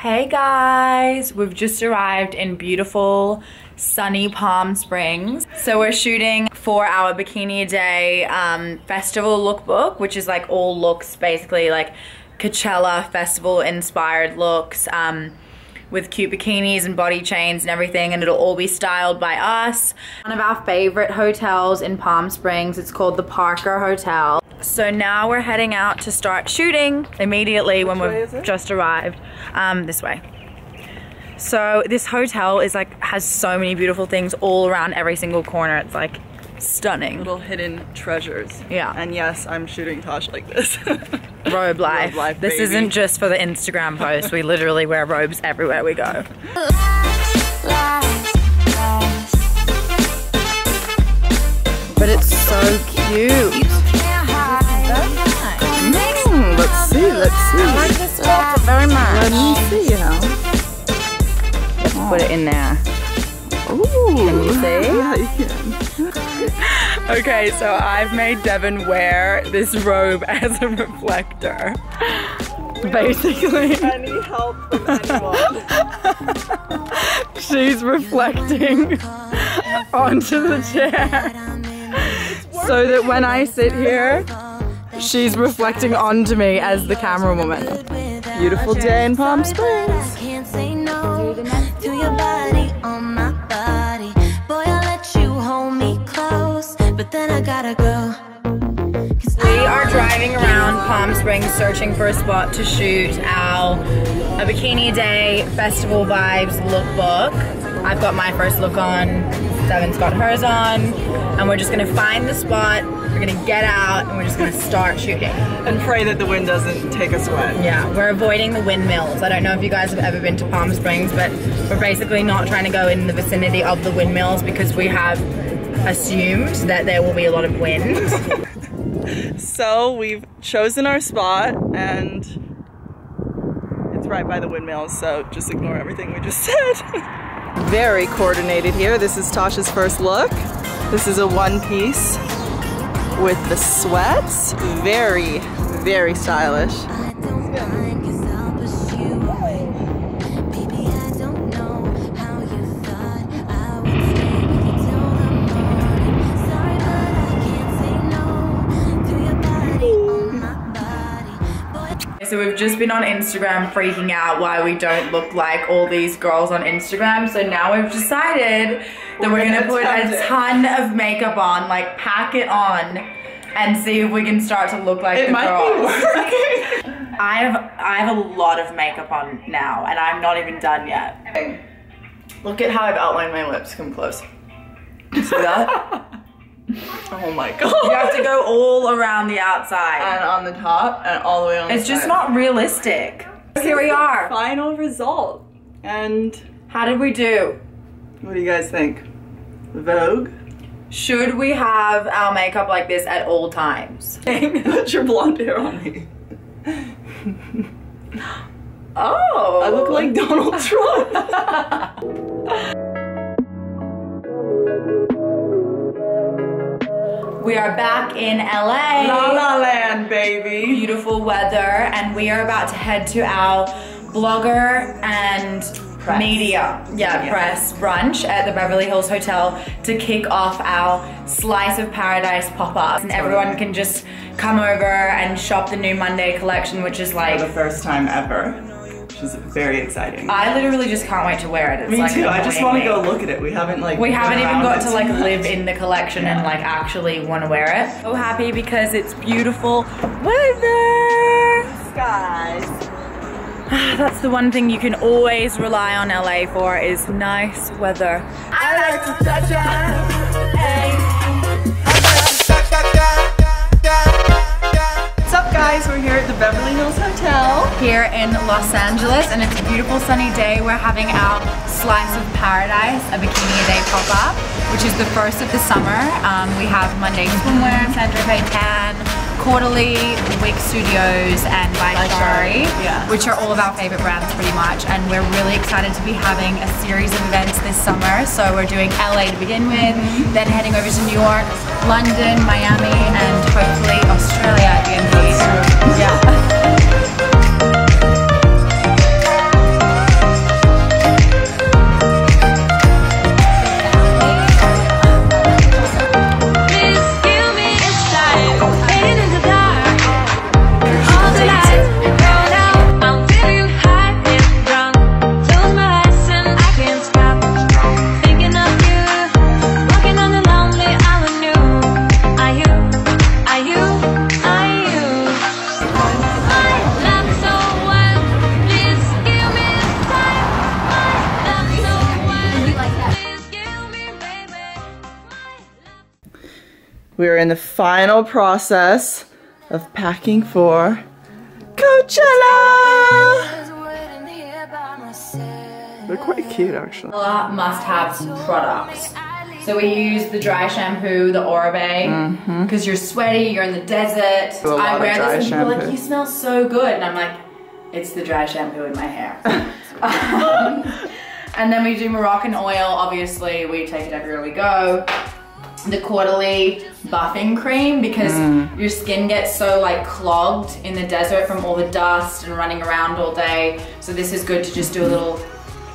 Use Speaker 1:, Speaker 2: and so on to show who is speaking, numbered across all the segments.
Speaker 1: Hey guys, we've just arrived in beautiful sunny Palm Springs. So we're shooting for our Bikini a Day um, festival lookbook, which is like all looks basically like Coachella festival inspired looks. Um, with cute bikinis and body chains and everything and it'll all be styled by us. One of our favorite hotels in Palm Springs, it's called the Parker Hotel. So now we're heading out to start shooting immediately when we've just arrived. Um, this way. So this hotel is like, has so many beautiful things all around every single corner. It's like stunning.
Speaker 2: Little hidden treasures.
Speaker 1: Yeah.
Speaker 2: And yes, I'm shooting Tash like this.
Speaker 1: Robe life.
Speaker 2: Robe life,
Speaker 1: this
Speaker 2: baby.
Speaker 1: isn't just for the Instagram post. We literally wear robes everywhere we go. But it's so cute.
Speaker 2: See, let's
Speaker 1: this very much.
Speaker 2: Let me see how.
Speaker 1: Let's put it in there.
Speaker 2: Ooh.
Speaker 1: Can you see?
Speaker 2: Yeah, you can.
Speaker 1: Okay, so I've made Devin wear this robe as a reflector. Basically,
Speaker 2: Any help from anyone?
Speaker 1: she's reflecting onto the chair. So that when I sit here, she's reflecting onto me as the camera woman.
Speaker 2: Beautiful day in Palm Springs.
Speaker 3: Can't say no to your body on my body. Boy, I let you hold me close, but then I gotta go. 'Cause
Speaker 1: We are driving around Palm Springs searching for a spot to shoot our a Bikini Day Festival Vibes lookbook. I've got my first look on, Devin's got hers on, and we're just gonna find the spot, we're gonna get out, and we're just gonna start shooting.
Speaker 2: And pray that the wind doesn't take us wet.
Speaker 1: Yeah, we're avoiding the windmills. I don't know if you guys have ever been to Palm Springs, but we're basically not trying to go in the vicinity of the windmills because we have assumed that there will be a lot of wind.
Speaker 2: So we've chosen our spot and it's right by the windmills, so just ignore everything we just said. Very coordinated here. This is Tasha's first look. This is a one piece with the sweats. Very, very stylish.
Speaker 1: So we've just been on Instagram freaking out why we don't look like all these girls on Instagram. So now we've decided that we're,
Speaker 2: We're
Speaker 1: gonna,
Speaker 2: gonna
Speaker 1: put a
Speaker 2: it.
Speaker 1: ton of makeup on, like pack it on, and see if we can start to look like
Speaker 2: It
Speaker 1: the
Speaker 2: might
Speaker 1: girls.
Speaker 2: be working.
Speaker 1: I have I have a lot of makeup on now, and I'm not even done yet.
Speaker 2: Look at how I've outlined my lips. Come close. See that? oh my god.
Speaker 1: You have to go all around the outside.
Speaker 2: and on the top and all the way on
Speaker 1: It's
Speaker 2: the
Speaker 1: just
Speaker 2: side.
Speaker 1: not realistic. Here we are.
Speaker 2: final result. And
Speaker 1: How did we do?
Speaker 2: what do you guys think? Vogue?
Speaker 1: Should we have our makeup like this at all times?
Speaker 2: Put your blonde hair on me.
Speaker 1: Oh.
Speaker 2: I look like Donald Trump.
Speaker 1: We are back in LA.
Speaker 2: La La Land, baby.
Speaker 1: Beautiful weather, and we are about to head to our blogger and
Speaker 2: Press.
Speaker 1: media, yeah,
Speaker 2: Yeah.
Speaker 1: press brunch at the Beverly Hills Hotel to kick off our Slice of Paradise pop-up. And everyone can just come over and shop the new Monday collection, which is
Speaker 2: For
Speaker 1: like
Speaker 2: the first time ever, which is very exciting.
Speaker 1: I literally just can't wait to wear it. It's
Speaker 2: me
Speaker 1: like
Speaker 2: too. I just want to go look at it. We haven't like.
Speaker 1: We haven't even got to like
Speaker 2: too
Speaker 1: live in the collection and like actually want to wear it. So happy because it's beautiful weather.
Speaker 2: skies.
Speaker 1: Ah, that's the one thing you can always rely on LA for is nice weather.
Speaker 2: I like to touch What's guys? We're here at the Beverly Hills Hotel.
Speaker 1: Here in Los Angeles and it's a beautiful sunny day. We're having our Slice of Paradise, a bikini a day pop-up, which is the first of the summer. Um, we have Monday Swimwear, Sandra Faye Tan, Caudalie, Wig Studios, and By Shari,
Speaker 2: yeah.
Speaker 1: which are all of our favorite brands pretty much. And we're really excited to be having a series of events this summer. So we're doing LA to begin with, then heading over to New York, London, Miami, and hopefully Australia at the end of the year. Yeah.
Speaker 2: We're in the final process of packing for Coachella.
Speaker 3: Was waiting here by myself.
Speaker 2: They're quite cute, actually.
Speaker 1: Stella must have some products. So we use the dry shampoo, the Oribe, because you're sweaty, you're in the desert.
Speaker 2: Do a lot
Speaker 1: I wear this and people are like, you smell so good. And I'm like, it's the dry shampoo in my hair. Um, and then we do Moroccanoil, obviously, we take it everywhere we go. The Caudalie buffing cream because
Speaker 2: Mm.
Speaker 1: your skin gets so like clogged in the desert from all the dust and running around all day. So this is good to just do a little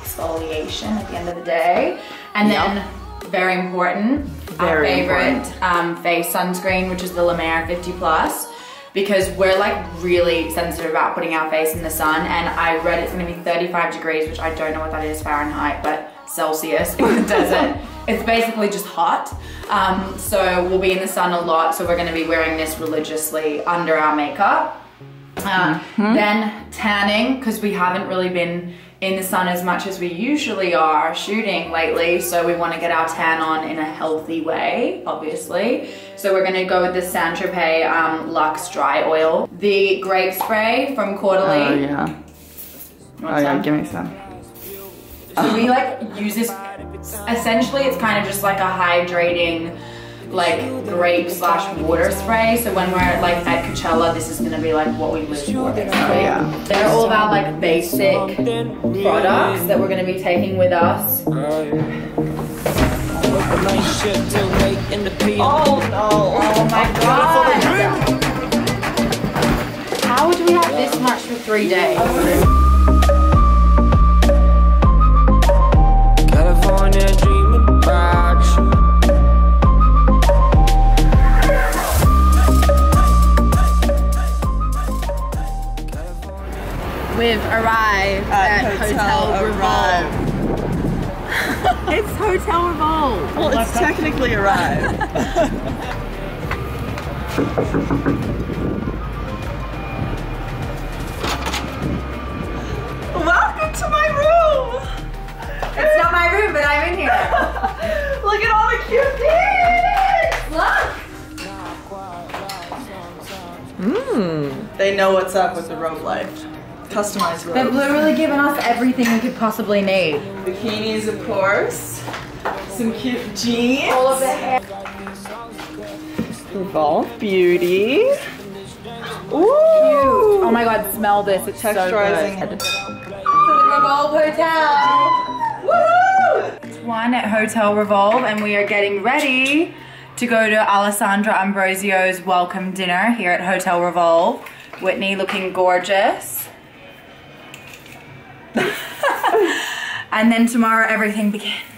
Speaker 1: exfoliation at the end of the day. And then, very important, our favorite
Speaker 2: important.
Speaker 1: um, face sunscreen, which is the La Mer 50 Plus, because we're like really sensitive about putting our face in the sun. And I read it's gonna be 35 degrees, which I don't know what that is Fahrenheit, but Celsius in the desert. It's basically just hot. Um, so we'll be in the sun a lot. So we're gonna be wearing this religiously under our makeup. Uh, Then tanning, because we haven't really been in the sun as much as we usually are shooting lately. So we want to get our tan on in a healthy way, obviously. So we're going to go with the Saint Tropez um, Luxe Dry Oil, the grape spray from Caudalie.
Speaker 2: Oh, yeah. Oh, yeah, give me some.
Speaker 1: So we like use this. Essentially, it's kind of just like a hydrating, like grape slash water spray. So when we're like at Coachella, this is gonna be like what we live for. Basically.
Speaker 2: yeah.
Speaker 1: They're all about like basic products that we're gonna be taking with us.
Speaker 4: Night shift till late in the PM.
Speaker 2: Oh, no.
Speaker 1: Oh my god! How would we have this much for three days?
Speaker 2: At Hotel Arrive.
Speaker 1: It's Hotel Revolve.
Speaker 2: Well, it's technically arrived. Welcome to my room.
Speaker 1: It's not my room, but I'm in here.
Speaker 2: Look at all the cute things.
Speaker 1: Look.
Speaker 2: Mmm. They know what's up with the robe life. Customized
Speaker 1: They've literally given us everything we could possibly need.
Speaker 2: Bikinis, of course. Some cute jeans.
Speaker 1: All of the hair.
Speaker 2: Revolve Beauty. Ooh.
Speaker 1: Oh my god, smell this. It's
Speaker 2: Texturizing.
Speaker 1: so good. To the Revolve Hotel. Woo! One at Hotel Revolve, and we are getting ready to go to Alessandra Ambrosio's welcome dinner here at Hotel Revolve. Whitney looking gorgeous. and then tomorrow everything begins.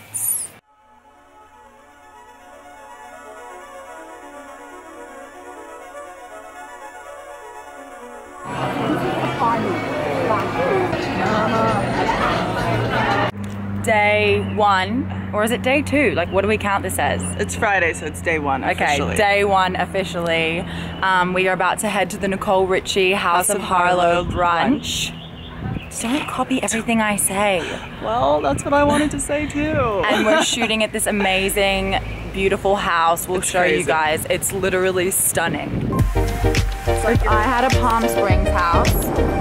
Speaker 1: Day one, or is it day two? Like, what do we count this as?
Speaker 2: It's Friday, so it's day one.
Speaker 1: Okay, day one officially. Um, we are about to head to the Nicole Richie House, of Harlow brunch. Don't copy everything I say.
Speaker 2: Well, that's what I wanted to say too.
Speaker 1: And we're shooting at this amazing, beautiful house. We'll
Speaker 2: It's
Speaker 1: show you guys. It's literally stunning. It's like I had a Palm Springs house.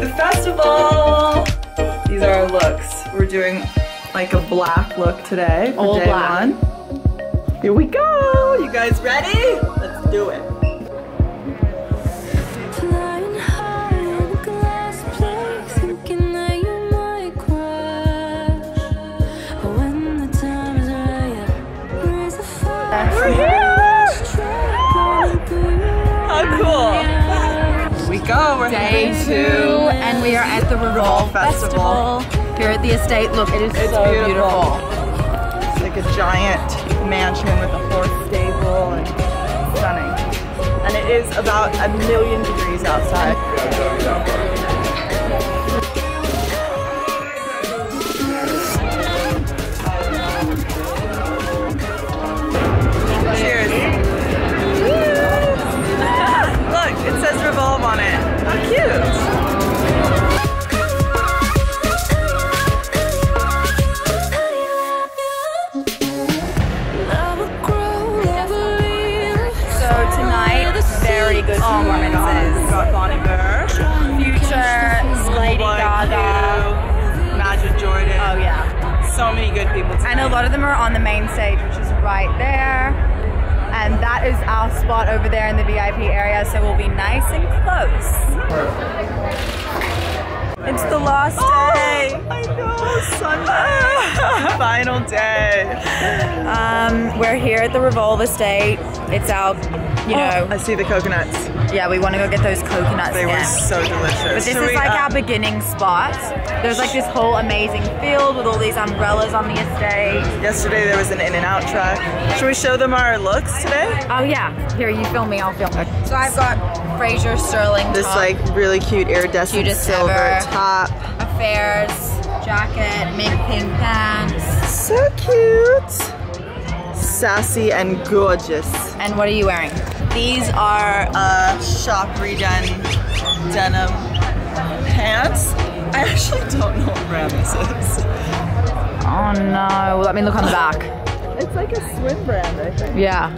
Speaker 2: the festival. These are our looks. We're doing like a black look today for day
Speaker 1: black.
Speaker 2: one. Here we go. You guys ready? Let's do it. We're here! How cool! We go, we're
Speaker 1: Day two, and we are at the Revolve
Speaker 2: Festival.
Speaker 1: Festival. Here at the estate. Look, it is
Speaker 2: It's
Speaker 1: so
Speaker 2: beautiful.
Speaker 1: beautiful.
Speaker 2: It's like a giant mansion with a horse stable and stunning. And it is about a million degrees outside.
Speaker 1: Good
Speaker 2: Oh god. We
Speaker 1: performances.
Speaker 2: got Bear.
Speaker 1: Future, Lady Gaga.
Speaker 2: Magic Jordan.
Speaker 1: Oh yeah.
Speaker 2: So many good people tonight.
Speaker 1: And a lot of them are on the main stage, which is right there. And that is our spot over there in the VIP area, so we'll be nice and close. It's the last day.
Speaker 2: I know, Sunday. Final day.
Speaker 1: Um, we're here at the Revolve Estate. It's our, you know,
Speaker 2: I see the coconuts.
Speaker 1: Yeah, we want to go get those coconuts.
Speaker 2: They were so delicious.
Speaker 1: But this
Speaker 2: Should
Speaker 1: is
Speaker 2: we,
Speaker 1: like
Speaker 2: uh,
Speaker 1: our beginning spot. There's like this whole amazing field with all these umbrellas on the estate.
Speaker 2: Yesterday there was an in and out truck. Should we show them our looks today?
Speaker 1: Oh yeah, here you film me, I'll film. So I've got Frasier Sterling
Speaker 2: This
Speaker 1: top,
Speaker 2: like really cute iridescent
Speaker 1: Cutest
Speaker 2: silver
Speaker 1: ever.
Speaker 2: top.
Speaker 1: affairs jacket, mint pink pants.
Speaker 2: So cute. Sassy and gorgeous.
Speaker 1: And what are you wearing?
Speaker 2: These are uh, shop redone denim pants. I actually don't know what brand this is.
Speaker 1: Oh no, let me look on the back.
Speaker 2: It's like a swim brand, I think.
Speaker 1: Yeah.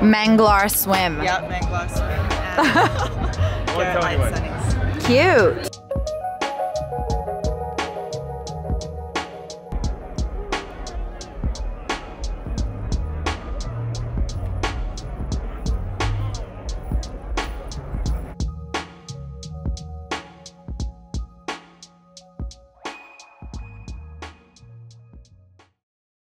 Speaker 1: Manglar Swim.
Speaker 2: Yep, Manglar swim. And Garrett Leight Sunnies.
Speaker 1: Cute.